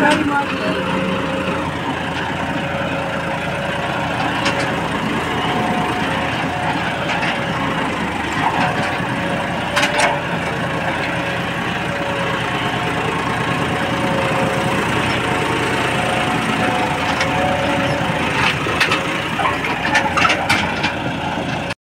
Sayın Mahmut.